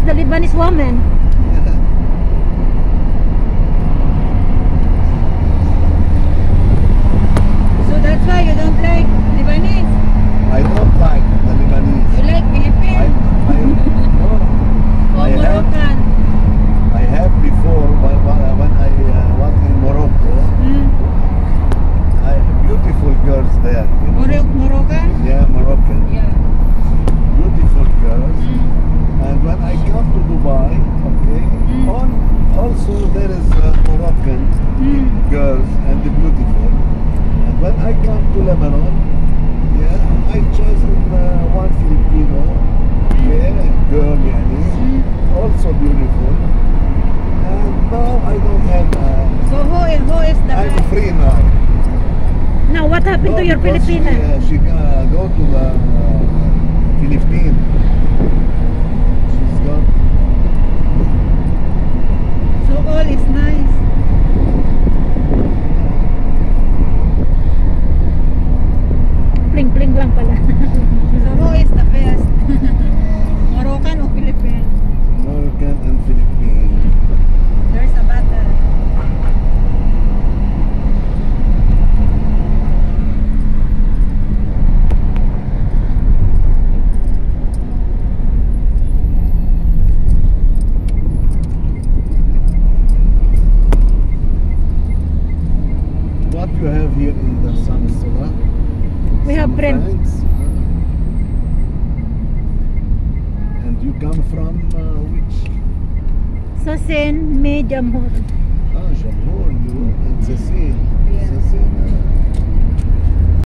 you the Lebanese woman. So that's why you don't like Lebanese. I don't like the Lebanese. You like I, Philippines I, no, or I have, I have before when, when when I uh, was in Morocco, Mm. I, beautiful girls there. You know? Moroccan? Yeah, Moroccan. Yeah. Beautiful girls. Mm. And when I come to Dubai, okay, Mm. on, also there is uh, Moroccan Mm. Girls and the beautiful. And when I come to Lebanon, yeah, I chosen uh, one Filipino, okay, girl, yani, also beautiful. And now I don't have. Uh, So who is, who is the I'm best? free now. Now, what happened No, to your because Filipina? She, uh, she uh, go to the uh, Philippines. She's gone. So all is nice. Pling pling lang pala. So who is the best? Moroccan or Philippine? Moroccan and Philippine. There's a battle. What you have here in the Samsula? We have friend. Friends. And you come from uh, which? Sasin, may jamhur. Ah, Jamhur, you